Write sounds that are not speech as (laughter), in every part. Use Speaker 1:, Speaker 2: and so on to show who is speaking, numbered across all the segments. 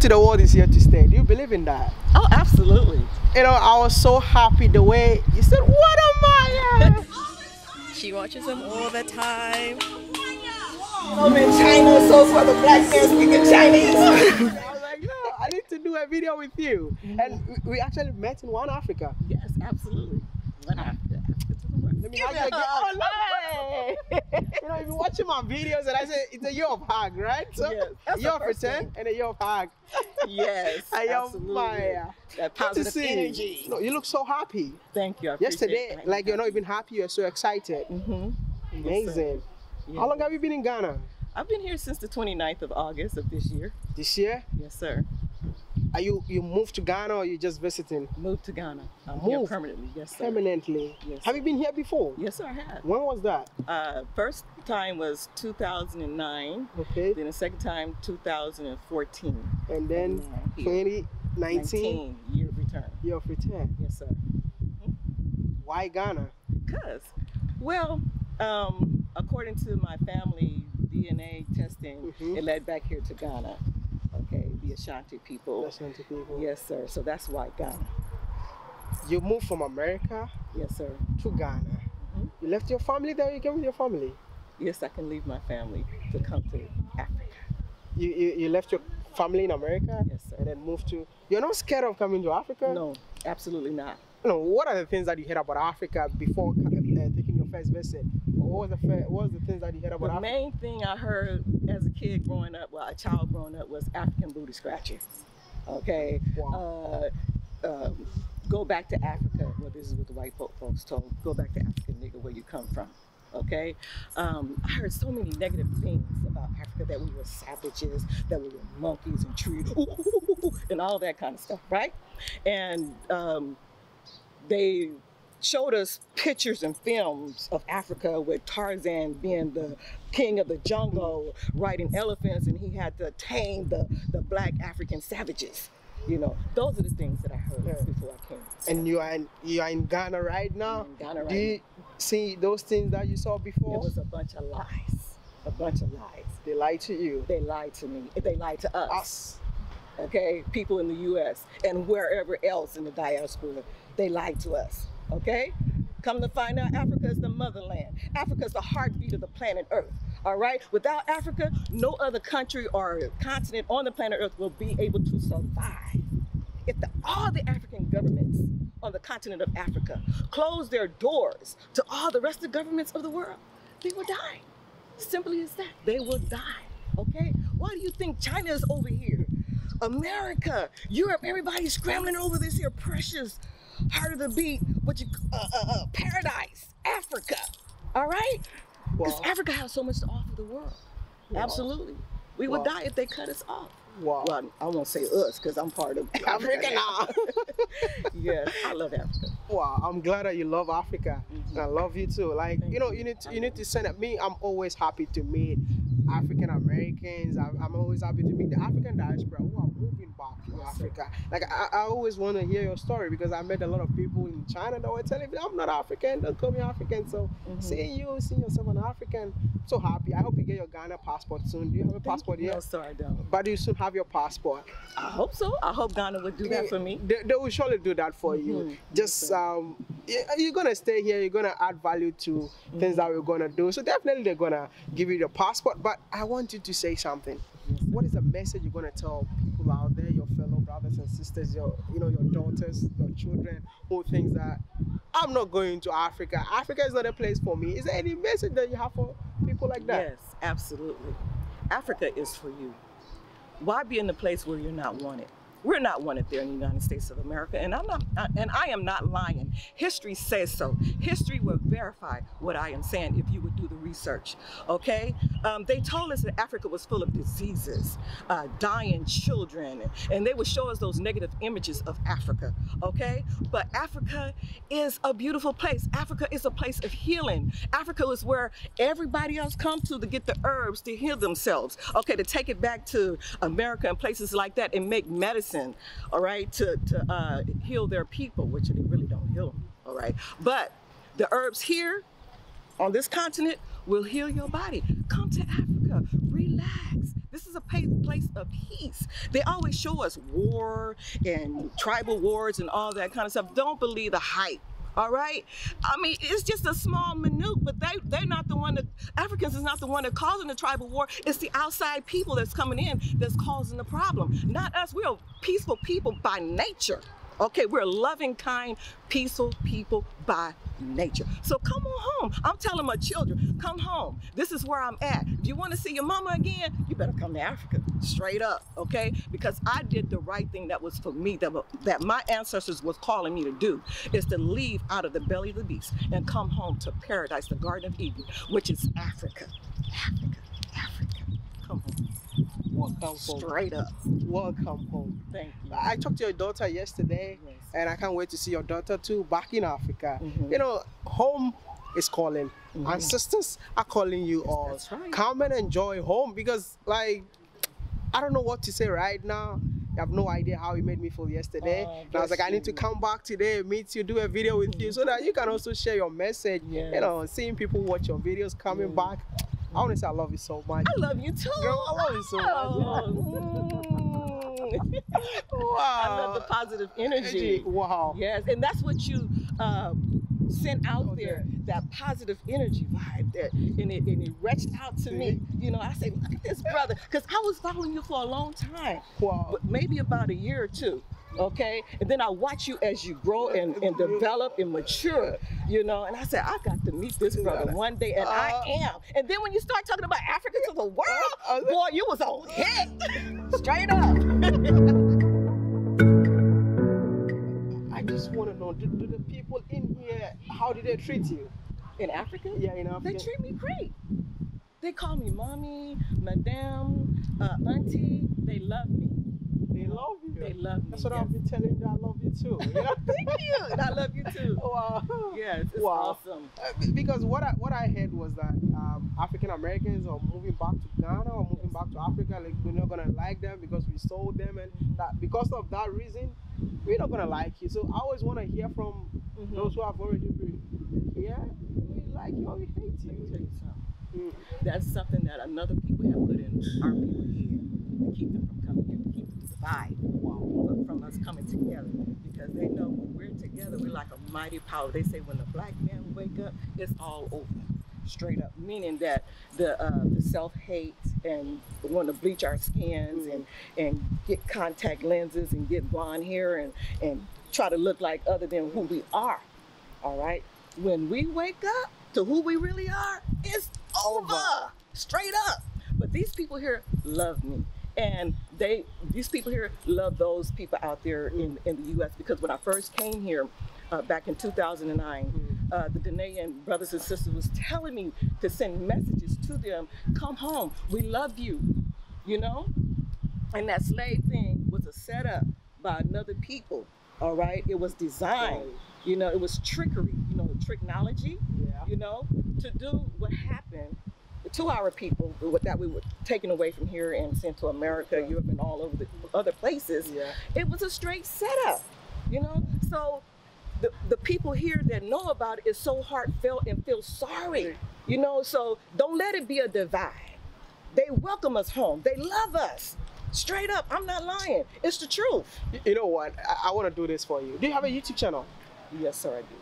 Speaker 1: to the world is here to stay. Do you believe in that?
Speaker 2: Oh, absolutely.
Speaker 1: You know, I was so happy the way you said, "What am I?" (laughs)
Speaker 3: She watches them all the time.
Speaker 2: I'm in China, so for the black man speaking Chinese. (laughs)
Speaker 1: I was like, "No, I need to do a video with you." And we- actually met in one Africa.
Speaker 2: yes, absolutely. One after.
Speaker 1: Let me hug you again. Oh, no. you know, if you're watching my videos and I say it's a year of hug, right? So
Speaker 2: Yes,
Speaker 1: a year of pretend and a year of hug. (laughs)
Speaker 2: Yes, (laughs)
Speaker 1: I am
Speaker 2: absolutely.
Speaker 1: Maya.
Speaker 2: That positive energy.
Speaker 1: you. No, you look so happy.
Speaker 2: Thank you.
Speaker 1: Yesterday,
Speaker 2: that.
Speaker 1: like you're not even happy, you're so excited.
Speaker 2: Mhm.
Speaker 1: Amazing.
Speaker 2: Yeah.
Speaker 1: How long have you been in Ghana?
Speaker 2: I've been here since the 29th of August of this year.
Speaker 1: This year?
Speaker 2: Yes, sir.
Speaker 1: Are you you moved to Ghana or you just visiting
Speaker 2: Moved to Ghana. I'm here
Speaker 1: Moved
Speaker 2: permanently. Yes, sir.
Speaker 1: permanently?
Speaker 2: Yes,
Speaker 1: Have you been here before?
Speaker 2: Yes, sir, I have.
Speaker 1: When was that?
Speaker 2: Uh, first time was 2009.
Speaker 1: Okay.
Speaker 2: Then the second time, 2014.
Speaker 1: And then
Speaker 2: now
Speaker 1: 2019
Speaker 2: 19 year return.
Speaker 1: year of return.
Speaker 2: Yes, sir.
Speaker 1: Why Ghana?
Speaker 2: Cause, well, um, according to my family DNA testing,
Speaker 1: Mhm.
Speaker 2: it led back here to Ghana. The Ashanti people.
Speaker 1: To people.
Speaker 2: Yes, sir. So that's why Ghana.
Speaker 1: You moved from America
Speaker 2: Yes, sir.
Speaker 1: to Ghana.
Speaker 2: Mhm.
Speaker 1: You left your family there. You came with your family.
Speaker 2: Yes, I can leave my family to come to Africa.
Speaker 1: You, you you left your family in America
Speaker 2: Yes, sir.
Speaker 1: and then moved to. You're not scared of coming to Africa.
Speaker 2: No, absolutely not.
Speaker 1: You know, what are the things that you heard about Africa before uh, taking your first visit? What was the what was the things that you heard about
Speaker 2: The
Speaker 1: Africa?
Speaker 2: main thing I heard as a kid growing up, well, a child growing up, was African booty scratching. Okay.
Speaker 1: Wow.
Speaker 2: Uh, um, go back to Africa. Well, this is what the white folk folks told. Go back to Africa, nigga, where you come from. Okay. Um, I heard so many negative things about Africa that we were savages, that we were monkeys and trees, and all that kind of stuff, right? And um, they showed us pictures and films of Africa with Tarzan being the king of the jungle, riding elephants, and he had to tame the, the black African savages. You know, those are the things that I heard
Speaker 1: Yeah.
Speaker 2: before I came.
Speaker 1: And you are in you are in Ghana right now.
Speaker 2: I'm in Ghana right
Speaker 1: Do you see those things that you saw before?
Speaker 2: It was a bunch of lies. A bunch of lies.
Speaker 1: They lied to you.
Speaker 2: They lied to me. They lied to us.
Speaker 1: Us.
Speaker 2: okay? People in the US and wherever else in the diaspora, they lied to us, okay? Come to find out, Africa is the motherland. Africa is the heartbeat of the planet Earth, all right? Without Africa, no other country or continent on the planet Earth will be able to survive. If the, all the African governments on the continent of Africa close their doors to all the rest of the governments of the world, they will die. Simply as that. They will die. Okay? Why do you think China is over here? America, Europe, everybody's scrambling over this here precious, heart of the beat, what you uh, uh, uh, paradise, Africa. All right? Because
Speaker 1: Wow.
Speaker 2: Africa has so much to offer the world.
Speaker 1: Wow.
Speaker 2: Absolutely. We would die if they cut us off.
Speaker 1: Wow.
Speaker 2: Well, I won't say us because I'm part of (laughs)
Speaker 1: Africa now. (laughs)
Speaker 2: yes, I love Africa.
Speaker 1: wow, I'm glad that you love Africa.
Speaker 2: Mhm.
Speaker 1: And I love you too. Like
Speaker 2: Thank
Speaker 1: you know,
Speaker 2: you.
Speaker 1: you need to, you need to send it. Me, I'm always happy to meet African Americans. I'm, I'm always happy to meet the African diaspora who are moving back to
Speaker 2: Yes, sir.
Speaker 1: Africa. Like I, I always want to hear your story because I met a lot of people in China that were telling me I'm not African, don't call me African. So
Speaker 2: Mhm.
Speaker 1: seeing you, seeing yourself an African, so happy. I hope you get your Ghana passport soon. Do you have a passport
Speaker 2: you.
Speaker 1: yet?
Speaker 2: No, sir, I don't.
Speaker 1: But do you soon have your passport.
Speaker 2: I hope so. I hope Ghana would do that for me.
Speaker 1: They, they will surely do that for you.
Speaker 2: Mhm.
Speaker 1: Just um, y- you're gonna stay here. You're gonna add value to things that we're gonna do. So definitely they're gonna give you the passport. But I want you to say something. What is the message you're gonna tell people out there, your fellow brothers and sisters, your you know your daughters, your children, who thinks that I'm not going to Africa. Africa is not a place for me. Is there any message that you have for people like that?
Speaker 2: Yes, absolutely. Africa is for you. Why be in a place where you're not wanted? We're not wanted there in the United States of America, and I'm not, and I am not lying. History says so. History will verify what I am saying if you would research. Okay? Um, they told us that Africa was full of diseases, uh, dying children, and they would show us those negative images of Africa. Okay? But Africa is a beautiful place. Africa is a place of healing. Africa is where everybody else come to to get the herbs to heal themselves. Okay, to take it back to America and places like that and make medicine, all right, to, to uh, heal their people, which they really don't heal them, all right. But the herbs here on this continent will heal your body. Come to Africa, relax. This is a place of peace. They always show us war and tribal wars and all that kind of stuff. Don't believe the hype. All right. I mean, it's just a small minute, but they they're not the one that Africans is not the one that causing the tribal war. It's the outside people that's coming in that's causing the problem. Not us. We're peaceful people by nature. Okay, we're loving, kind, peaceful people by nature. So come on home. I'm telling my children, come home. This is where I'm at. If you want to see your mama again, you better come to Africa. Straight up, okay? Because I did the right thing that was for me, that, that my ancestors was calling me to do, is to leave out of the belly of the beast and come home to paradise, the Garden of Eden, which is Africa. Africa, Africa. Come home.
Speaker 1: Welcome home.
Speaker 2: Straight up.
Speaker 1: Welcome home.
Speaker 2: Thank you.
Speaker 1: I talked to your daughter yesterday,
Speaker 2: Yes.
Speaker 1: and I can't wait to see your daughter too back in Africa.
Speaker 2: Mhm.
Speaker 1: You know, home is calling.
Speaker 2: Mhm.
Speaker 1: Ancestors are calling you all.
Speaker 2: that's right.
Speaker 1: Come and enjoy home because, like, I don't know what to say right now. I have no idea how it made me feel yesterday.
Speaker 2: Oh,
Speaker 1: and I was like, I need to come back today, meet you, do a video with you, so that you can also share your message.
Speaker 2: Yes.
Speaker 1: You know, seeing people watch your videos coming
Speaker 2: Mm.
Speaker 1: back. I want to say I love you so much.
Speaker 2: I love you too.
Speaker 1: Girl, I love you so much.
Speaker 2: Mm.
Speaker 1: wow. (laughs) (laughs)
Speaker 2: I love the positive energy.
Speaker 1: Wow.
Speaker 2: Yes, and that's what you uh, sent out
Speaker 1: Okay.
Speaker 2: there, that positive energy vibe that, and it, and it reached out to me. You know, I say, look at this brother, because I was following you for a long time,
Speaker 1: Wow.
Speaker 2: but maybe about a year or two. Okay, and then I watch you as you grow and, and develop and mature, you know. And I said, I got to meet this brother one day, and I
Speaker 1: Uh,
Speaker 2: am. And then when you start talking about Africa to the world,
Speaker 1: uh,
Speaker 2: boy, you was on hit, (laughs) straight up. (laughs)
Speaker 1: I just want to know, do, do the people in here, how did they treat you?
Speaker 2: In Africa,
Speaker 1: Yeah, you know.
Speaker 2: They treat me great. They call me mommy, madame, uh, auntie. They love me.
Speaker 1: They love you.
Speaker 2: They love me.
Speaker 1: That's what
Speaker 2: yes.
Speaker 1: I've been telling you. I love you too. You (laughs) know?
Speaker 2: Thank you. And I love you too.
Speaker 1: wow.
Speaker 2: Yes, it's
Speaker 1: Wow.
Speaker 2: awesome.
Speaker 1: Uh, because what I what I heard was that um, African Americans are moving back to Ghana or moving back to Africa. Like we're not gonna like them because we sold them, and that because of that reason, we're not gonna like you. So I always want to hear from
Speaker 2: Mhm.
Speaker 1: those who have already been here. We like you or we hate
Speaker 2: Let me tell
Speaker 1: you. Mm.
Speaker 2: That's something that another people have put in our people here to keep them from coming here, to keep the divide from- us coming together. Because they know when we're together, we're like a mighty power. They say when the black man wake up, it's all over. Straight up, meaning that the uh, the self hate and want to bleach our skins and and get contact lenses and get blonde hair and and try to look like other than who we are. All right. When we wake up to who we really are, it's over.
Speaker 1: Over.
Speaker 2: Straight up. But these people here love me. And they these people here love those people out there in, in the US because when I first came here uh, back in 2009, uh, the Ghanaian brothers and sisters was telling me to send messages to them, come home, we love you, you know? And that slave thing was a setup by another people, all right? It was designed, you know, it was trickery, you know, technology,
Speaker 1: Yeah.
Speaker 2: you know, to do what happened to our people what- that we taken away from here and sent to America, Europe, and all over the other places.
Speaker 1: Yeah.
Speaker 2: It was a straight setup, you know. So the the people here that know about it is so heartfelt and feel sorry, you know. So don't let it be a divide. They welcome us home. They love us. Straight up, I'm not lying. It's the truth.
Speaker 1: You- You know what? I, I want to do this for you. Do you have a YouTube channel?
Speaker 2: Yes, sir, I do.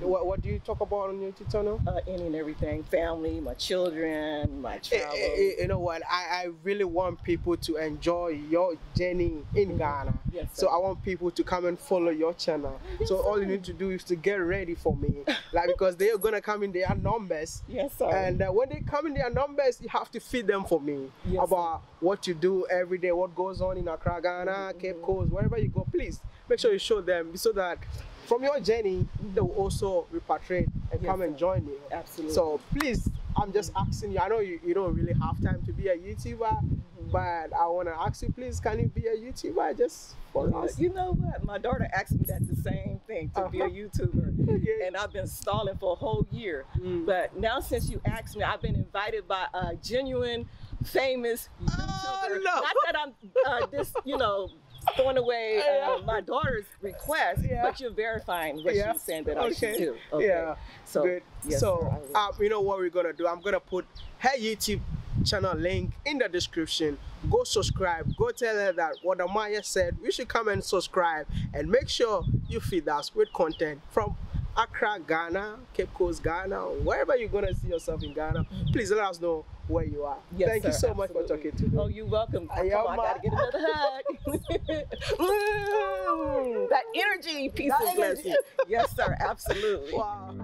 Speaker 1: What, what do you talk about on your YouTube channel?
Speaker 2: Uh, any and everything, family, my children, my
Speaker 1: Eh,
Speaker 2: travel.
Speaker 1: eh, eh, you know what? I, I really want people to enjoy your journey in Ghana.
Speaker 2: Yes,
Speaker 1: So. I want people to come and follow your channel. (laughs)
Speaker 2: Yes,
Speaker 1: so all you need to do is to get ready for me, (laughs) like because they are gonna come in their numbers.
Speaker 2: Yes, sir.
Speaker 1: And uh, when they come in their numbers, you have to feed them for me
Speaker 2: Yes,
Speaker 1: about what you do every day, what goes on in Accra, Ghana, Cape Coast, wherever you go. Please make sure you show them so that from your journey, they will also repatriate and
Speaker 2: Yes,
Speaker 1: come and
Speaker 2: sir.
Speaker 1: join you.
Speaker 2: Absolutely.
Speaker 1: So please, I'm just asking you. I know you, you don't really have time to be a YouTuber,
Speaker 2: Mm-hmm.
Speaker 1: but I want to ask you, please, can you be a YouTuber just for
Speaker 2: Yeah,
Speaker 1: us?
Speaker 2: You know what? My daughter asked me that the same thing to be a
Speaker 1: Uh-huh.
Speaker 2: YouTuber. (laughs)
Speaker 1: Okay.
Speaker 2: And I've been stalling for a whole year.
Speaker 1: Mm.
Speaker 2: But now since you asked me, I've been invited by a genuine, famous YouTuber.
Speaker 1: Oh, no.
Speaker 2: Not that I'm uh, this, you know, throwing away (laughs) uh, my daughter's request,
Speaker 1: Yeah.
Speaker 2: but you're verifying what
Speaker 1: Yeah.
Speaker 2: she was saying that I should
Speaker 1: Okay.
Speaker 2: do. Okay.
Speaker 1: Yeah.
Speaker 2: So,
Speaker 1: Good.
Speaker 2: yes,
Speaker 1: so, um, you know what we're gonna do? I'm gonna put her YouTube channel link in the description. Go subscribe. Go tell her that Wode Maya said. We should come and subscribe and make sure you feed us with content from Accra, Ghana, Cape Coast, Ghana, wherever you're gonna see yourself in Ghana. Please let us know where you are.
Speaker 2: Yes,
Speaker 1: Thank you
Speaker 2: sir,
Speaker 1: so much for talking to me.
Speaker 2: Oh, you're welcome.
Speaker 1: I
Speaker 2: on, I gotta get another hug. (laughs) Mm, that energy, piece
Speaker 1: That
Speaker 2: and
Speaker 1: energy.
Speaker 2: Yes, sir, absolutely.
Speaker 1: Wow.